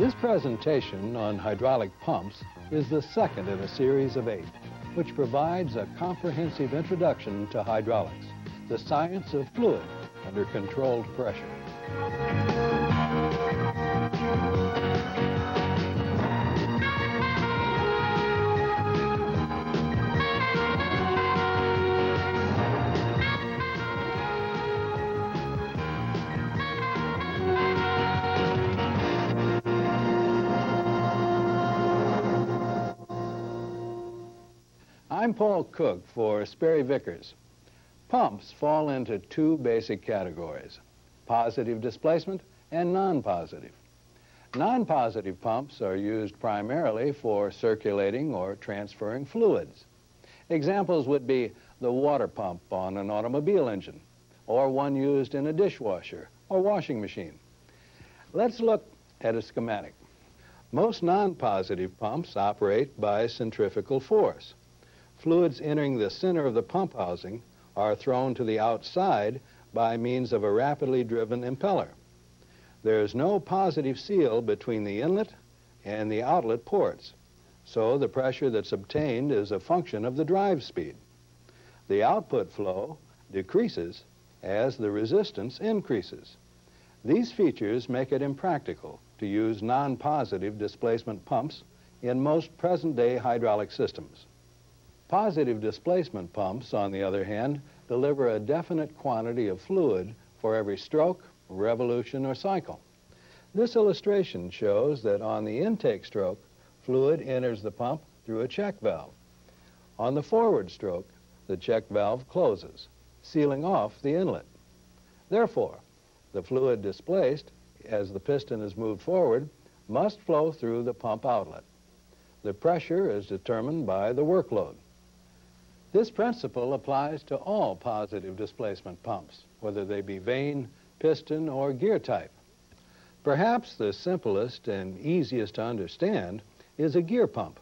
This presentation on hydraulic pumps is the second in a series of eight, which provides a comprehensive introduction to hydraulics, the science of fluid under controlled pressure. I'm Paul Cook for Sperry Vickers. Pumps fall into two basic categories, positive displacement and non-positive. Non-positive pumps are used primarily for circulating or transferring fluids. Examples would be the water pump on an automobile engine, or one used in a dishwasher or washing machine. Let's look at a schematic. Most non-positive pumps operate by centrifugal force fluids entering the center of the pump housing are thrown to the outside by means of a rapidly driven impeller. There is no positive seal between the inlet and the outlet ports, so the pressure that's obtained is a function of the drive speed. The output flow decreases as the resistance increases. These features make it impractical to use non-positive displacement pumps in most present-day hydraulic systems. Positive displacement pumps, on the other hand, deliver a definite quantity of fluid for every stroke, revolution, or cycle. This illustration shows that on the intake stroke, fluid enters the pump through a check valve. On the forward stroke, the check valve closes, sealing off the inlet. Therefore, the fluid displaced as the piston is moved forward must flow through the pump outlet. The pressure is determined by the workload. This principle applies to all positive displacement pumps, whether they be vane, piston, or gear type. Perhaps the simplest and easiest to understand is a gear pump.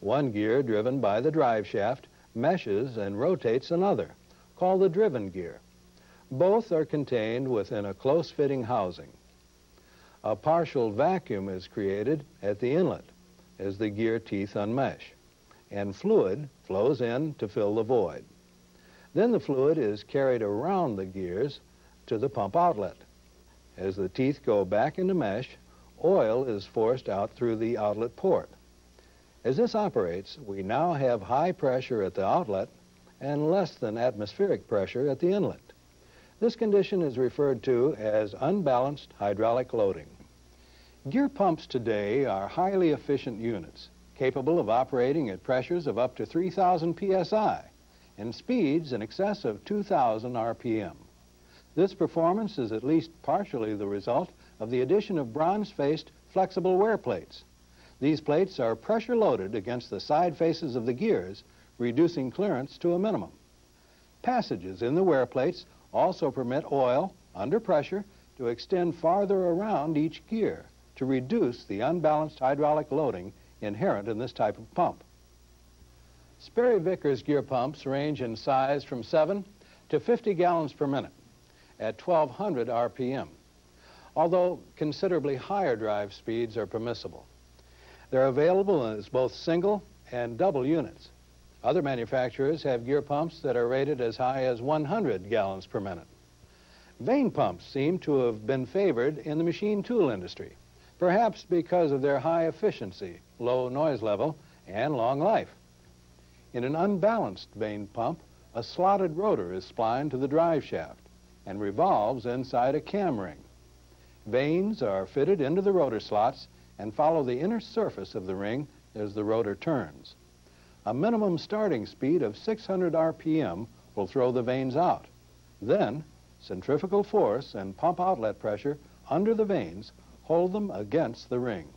One gear driven by the drive shaft meshes and rotates another, called the driven gear. Both are contained within a close-fitting housing. A partial vacuum is created at the inlet as the gear teeth unmesh and fluid flows in to fill the void. Then the fluid is carried around the gears to the pump outlet. As the teeth go back into mesh, oil is forced out through the outlet port. As this operates, we now have high pressure at the outlet and less than atmospheric pressure at the inlet. This condition is referred to as unbalanced hydraulic loading. Gear pumps today are highly efficient units capable of operating at pressures of up to 3,000 psi and speeds in excess of 2,000 RPM. This performance is at least partially the result of the addition of bronze-faced flexible wear plates. These plates are pressure-loaded against the side faces of the gears, reducing clearance to a minimum. Passages in the wear plates also permit oil, under pressure, to extend farther around each gear to reduce the unbalanced hydraulic loading inherent in this type of pump. Sperry Vickers gear pumps range in size from 7 to 50 gallons per minute at 1200 RPM, although considerably higher drive speeds are permissible. They're available as both single and double units. Other manufacturers have gear pumps that are rated as high as 100 gallons per minute. Vane pumps seem to have been favored in the machine tool industry perhaps because of their high efficiency, low noise level, and long life. In an unbalanced vane pump, a slotted rotor is splined to the drive shaft and revolves inside a cam ring. Vanes are fitted into the rotor slots and follow the inner surface of the ring as the rotor turns. A minimum starting speed of 600 RPM will throw the vanes out. Then, centrifugal force and pump outlet pressure under the vanes hold them against the ring.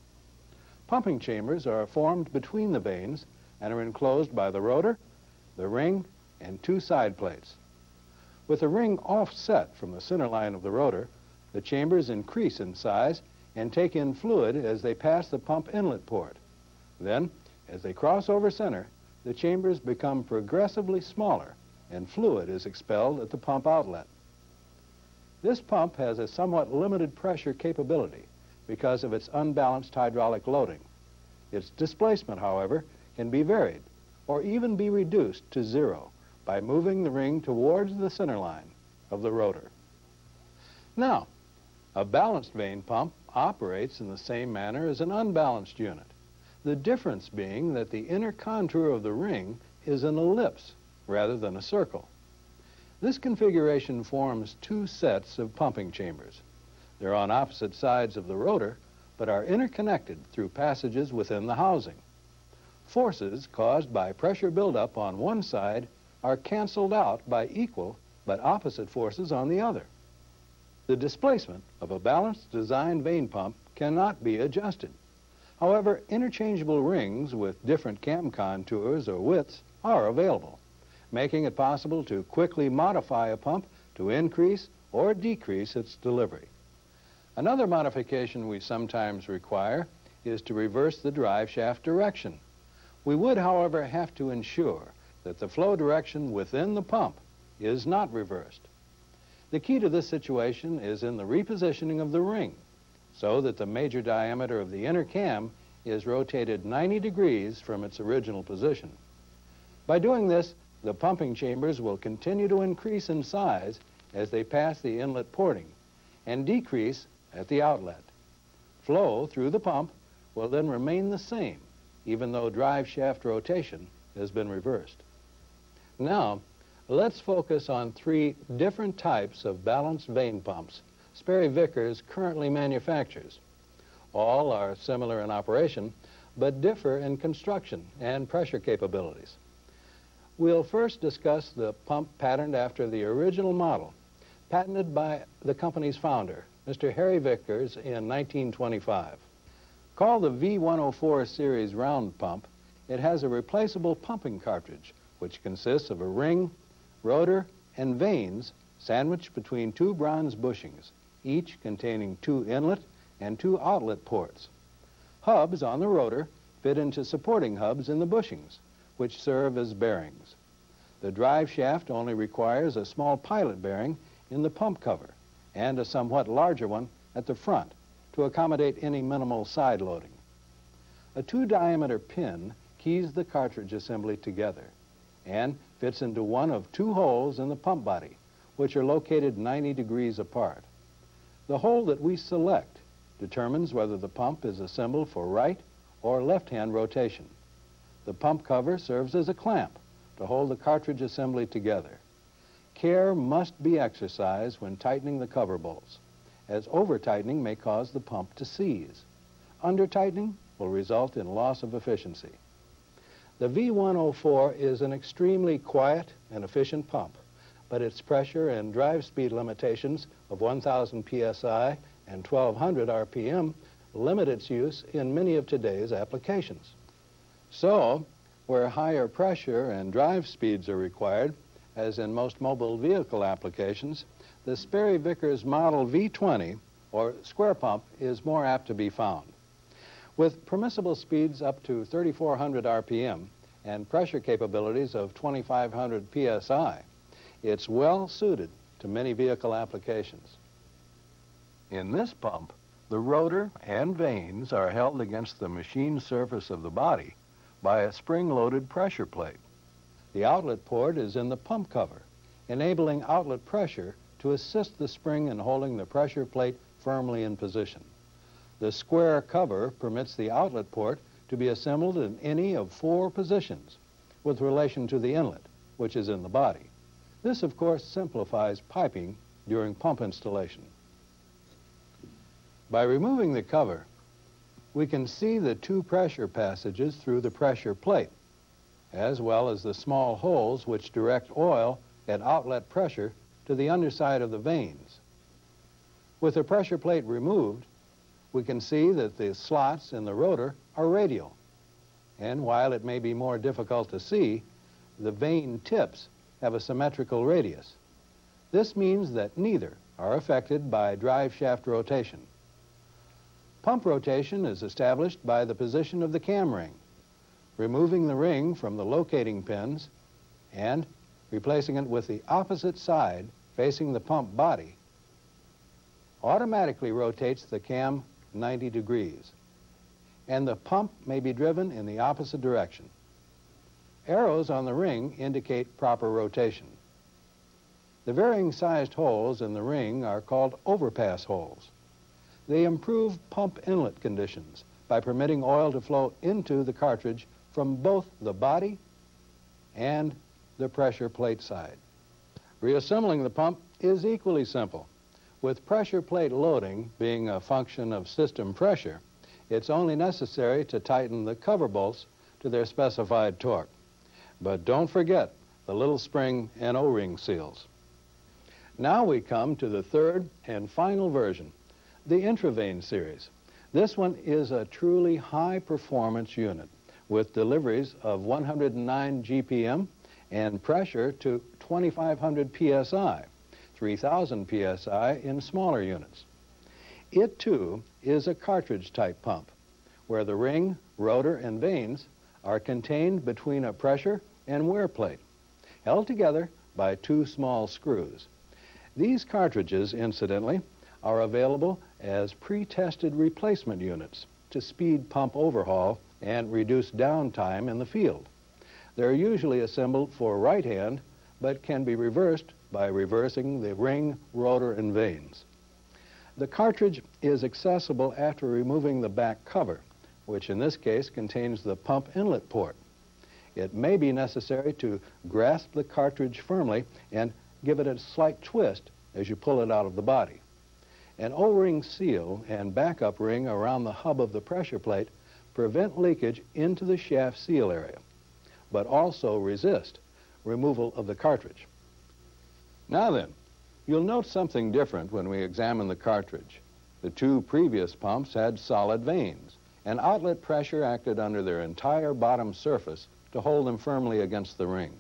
Pumping chambers are formed between the vanes and are enclosed by the rotor, the ring, and two side plates. With the ring offset from the center line of the rotor, the chambers increase in size and take in fluid as they pass the pump inlet port. Then, as they cross over center, the chambers become progressively smaller and fluid is expelled at the pump outlet. This pump has a somewhat limited pressure capability because of its unbalanced hydraulic loading. Its displacement, however, can be varied or even be reduced to zero by moving the ring towards the center line of the rotor. Now, a balanced vane pump operates in the same manner as an unbalanced unit, the difference being that the inner contour of the ring is an ellipse rather than a circle. This configuration forms two sets of pumping chambers. They're on opposite sides of the rotor, but are interconnected through passages within the housing. Forces caused by pressure buildup on one side are canceled out by equal but opposite forces on the other. The displacement of a balanced design vane pump cannot be adjusted. However, interchangeable rings with different cam contours or widths are available, making it possible to quickly modify a pump to increase or decrease its delivery. Another modification we sometimes require is to reverse the drive shaft direction. We would, however, have to ensure that the flow direction within the pump is not reversed. The key to this situation is in the repositioning of the ring so that the major diameter of the inner cam is rotated 90 degrees from its original position. By doing this, the pumping chambers will continue to increase in size as they pass the inlet porting and decrease at the outlet. Flow through the pump will then remain the same, even though drive shaft rotation has been reversed. Now, let's focus on three different types of balanced vane pumps Sperry Vickers currently manufactures. All are similar in operation, but differ in construction and pressure capabilities. We'll first discuss the pump patterned after the original model, patented by the company's founder, Mr. Harry Vickers, in 1925. Called the V104 series round pump, it has a replaceable pumping cartridge, which consists of a ring, rotor, and vanes sandwiched between two bronze bushings, each containing two inlet and two outlet ports. Hubs on the rotor fit into supporting hubs in the bushings, which serve as bearings. The drive shaft only requires a small pilot bearing in the pump cover and a somewhat larger one at the front to accommodate any minimal side loading. A two-diameter pin keys the cartridge assembly together and fits into one of two holes in the pump body, which are located 90 degrees apart. The hole that we select determines whether the pump is assembled for right or left-hand rotation. The pump cover serves as a clamp to hold the cartridge assembly together. Care must be exercised when tightening the cover bolts, as over-tightening may cause the pump to seize. Under-tightening will result in loss of efficiency. The V104 is an extremely quiet and efficient pump, but its pressure and drive speed limitations of 1,000 psi and 1,200 RPM limit its use in many of today's applications. So, where higher pressure and drive speeds are required, as in most mobile vehicle applications, the Sperry Vickers Model V20, or square pump, is more apt to be found. With permissible speeds up to 3,400 RPM and pressure capabilities of 2,500 psi, it's well suited to many vehicle applications. In this pump, the rotor and vanes are held against the machine surface of the body by a spring-loaded pressure plate. The outlet port is in the pump cover, enabling outlet pressure to assist the spring in holding the pressure plate firmly in position. The square cover permits the outlet port to be assembled in any of four positions with relation to the inlet, which is in the body. This, of course, simplifies piping during pump installation. By removing the cover, we can see the two pressure passages through the pressure plate, as well as the small holes which direct oil at outlet pressure to the underside of the vanes. With the pressure plate removed, we can see that the slots in the rotor are radial. And while it may be more difficult to see, the vane tips have a symmetrical radius. This means that neither are affected by drive shaft rotation. Pump rotation is established by the position of the cam ring, removing the ring from the locating pins and replacing it with the opposite side facing the pump body automatically rotates the cam 90 degrees. And the pump may be driven in the opposite direction. Arrows on the ring indicate proper rotation. The varying sized holes in the ring are called overpass holes. They improve pump inlet conditions by permitting oil to flow into the cartridge from both the body and the pressure plate side. Reassembling the pump is equally simple. With pressure plate loading being a function of system pressure, it's only necessary to tighten the cover bolts to their specified torque. But don't forget the little spring and O-ring seals. Now we come to the third and final version, the Intravane series. This one is a truly high-performance unit with deliveries of 109 GPM and pressure to 2,500 PSI, 3,000 PSI in smaller units. It, too, is a cartridge-type pump, where the ring, rotor, and vanes are contained between a pressure and wear plate, held together by two small screws. These cartridges, incidentally, are available as pre-tested replacement units to speed pump overhaul and reduce downtime in the field. They're usually assembled for right hand, but can be reversed by reversing the ring, rotor, and vanes. The cartridge is accessible after removing the back cover, which in this case contains the pump inlet port. It may be necessary to grasp the cartridge firmly and give it a slight twist as you pull it out of the body. An O-ring seal and backup ring around the hub of the pressure plate prevent leakage into the shaft seal area, but also resist removal of the cartridge. Now then, you'll note something different when we examine the cartridge. The two previous pumps had solid vanes, and outlet pressure acted under their entire bottom surface to hold them firmly against the ring.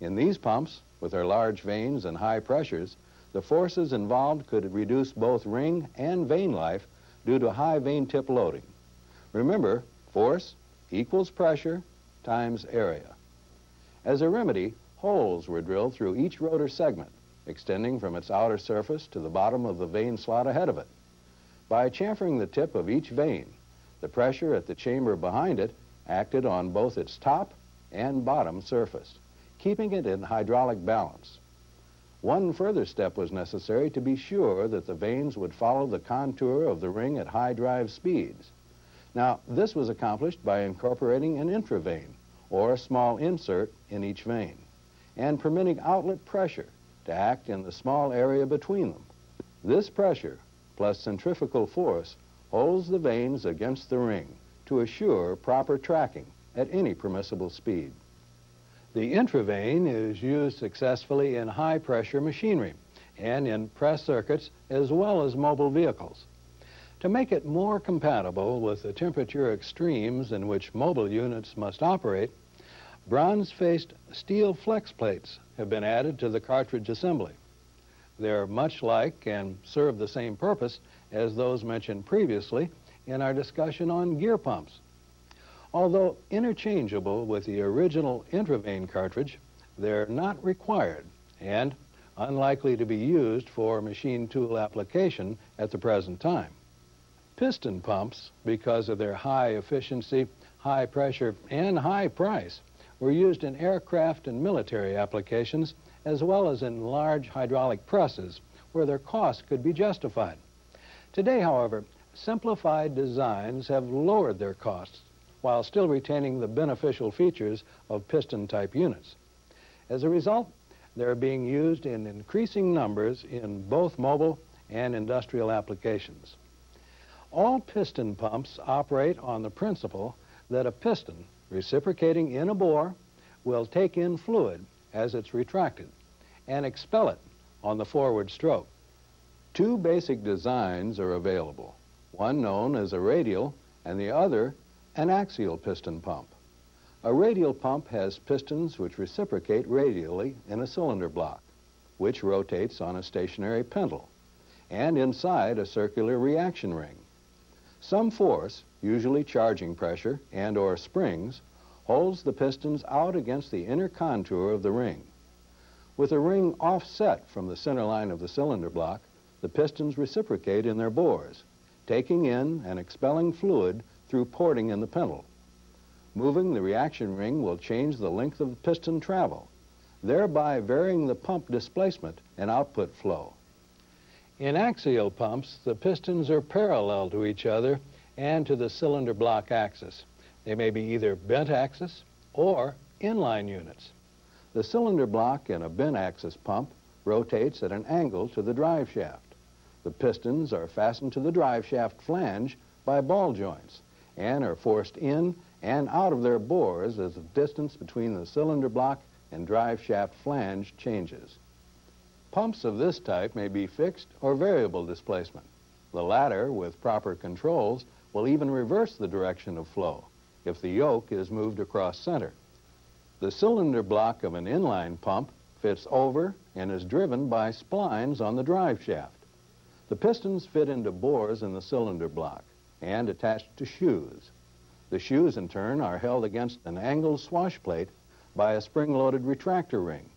In these pumps, with their large vanes and high pressures, the forces involved could reduce both ring and vane life due to high vane tip loading. Remember, force equals pressure times area. As a remedy, holes were drilled through each rotor segment, extending from its outer surface to the bottom of the vane slot ahead of it. By chamfering the tip of each vane, the pressure at the chamber behind it acted on both its top and bottom surface, keeping it in hydraulic balance. One further step was necessary to be sure that the vanes would follow the contour of the ring at high drive speeds. Now, this was accomplished by incorporating an intravane, or a small insert in each vane, and permitting outlet pressure to act in the small area between them. This pressure, plus centrifugal force, holds the vanes against the ring to assure proper tracking at any permissible speed. The intravane is used successfully in high-pressure machinery and in press circuits as well as mobile vehicles. To make it more compatible with the temperature extremes in which mobile units must operate, bronze-faced steel flex plates have been added to the cartridge assembly. They're much like and serve the same purpose as those mentioned previously in our discussion on gear pumps. Although interchangeable with the original Intravane cartridge, they're not required and unlikely to be used for machine tool application at the present time. Piston pumps, because of their high efficiency, high pressure, and high price, were used in aircraft and military applications, as well as in large hydraulic presses, where their cost could be justified. Today, however, simplified designs have lowered their costs while still retaining the beneficial features of piston-type units. As a result, they're being used in increasing numbers in both mobile and industrial applications. All piston pumps operate on the principle that a piston reciprocating in a bore will take in fluid as it's retracted and expel it on the forward stroke. Two basic designs are available, one known as a radial and the other an axial piston pump. A radial pump has pistons which reciprocate radially in a cylinder block, which rotates on a stationary pintle, and inside a circular reaction ring. Some force, usually charging pressure and or springs, holds the pistons out against the inner contour of the ring. With the ring offset from the center line of the cylinder block, the pistons reciprocate in their bores, taking in and expelling fluid through porting in the pintle. Moving the reaction ring will change the length of the piston travel, thereby varying the pump displacement and output flow. In axial pumps, the pistons are parallel to each other and to the cylinder block axis. They may be either bent axis or inline units. The cylinder block in a bent axis pump rotates at an angle to the drive shaft. The pistons are fastened to the drive shaft flange by ball joints and are forced in and out of their bores as the distance between the cylinder block and drive shaft flange changes. Pumps of this type may be fixed or variable displacement. The latter, with proper controls, will even reverse the direction of flow if the yoke is moved across center. The cylinder block of an inline pump fits over and is driven by splines on the drive shaft. The pistons fit into bores in the cylinder block and attached to shoes. The shoes, in turn, are held against an angled swash plate by a spring-loaded retractor ring.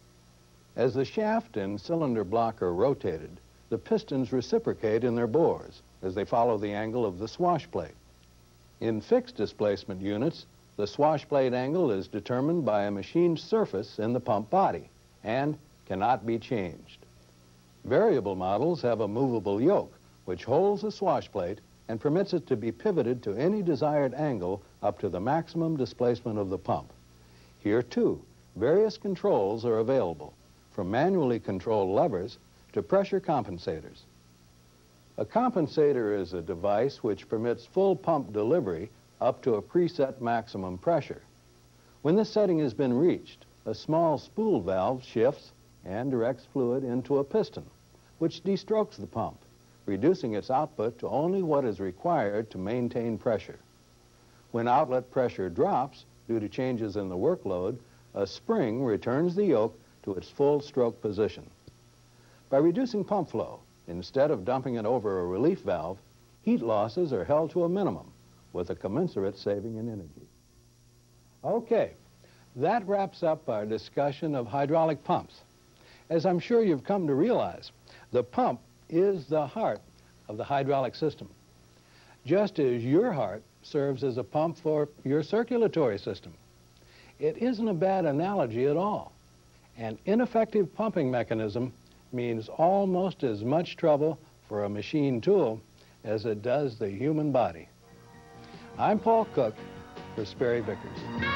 As the shaft and cylinder block are rotated, the pistons reciprocate in their bores as they follow the angle of the swash plate. In fixed displacement units, the swash plate angle is determined by a machined surface in the pump body and cannot be changed. Variable models have a movable yoke which holds the swash plate and permits it to be pivoted to any desired angle up to the maximum displacement of the pump. Here, too, various controls are available, from manually controlled levers to pressure compensators. A compensator is a device which permits full pump delivery up to a preset maximum pressure. When this setting has been reached, a small spool valve shifts and directs fluid into a piston, which destrokes the pump reducing its output to only what is required to maintain pressure. When outlet pressure drops due to changes in the workload, a spring returns the yoke to its full stroke position. By reducing pump flow, instead of dumping it over a relief valve, heat losses are held to a minimum with a commensurate saving in energy. Okay, that wraps up our discussion of hydraulic pumps. As I'm sure you've come to realize, the pump is the heart of the hydraulic system, just as your heart serves as a pump for your circulatory system. It isn't a bad analogy at all. An ineffective pumping mechanism means almost as much trouble for a machine tool as it does the human body. I'm Paul Cook for Sperry Vickers.